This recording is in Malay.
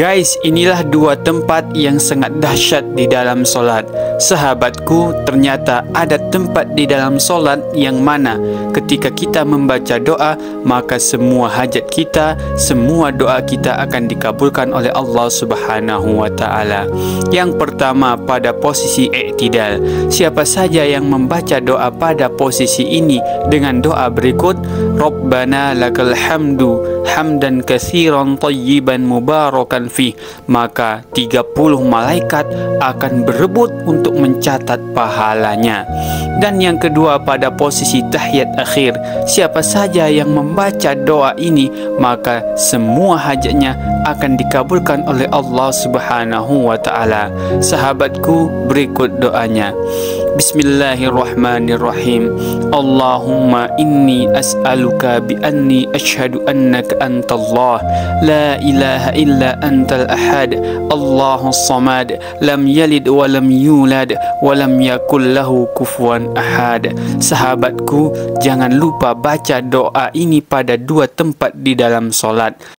Guys, inilah dua tempat yang sangat dahsyat di dalam solat. Sahabatku, ternyata ada tempat di dalam solat yang mana ketika kita membaca doa, maka semua hajat kita, semua doa kita akan dikabulkan oleh Allah Subhanahu wa taala. Yang pertama pada posisi i'tidal. Siapa saja yang membaca doa pada posisi ini dengan doa berikut, Rabbana lakal hamdu hamdan kathiran tayyiban mubarakan fi maka 30 malaikat akan berebut untuk mencatat pahalanya. Dan yang kedua pada posisi tahiyat akhir siapa saja yang membaca doa ini maka semua hajatnya akan dikabulkan oleh Allah Subhanahu wa taala. Sahabatku berikut doanya Bismillahirrahmanirrahim. Allahumma inni as'aluka bi anni ashhadu annaka antallah. La ilaha illa antal ahad. Allahu samad. Lam yalid wa lam yulad Wa lam yakul lahu ahad. Sahabatku Jangan lupa baca doa ini pada dua tempat di dalam solat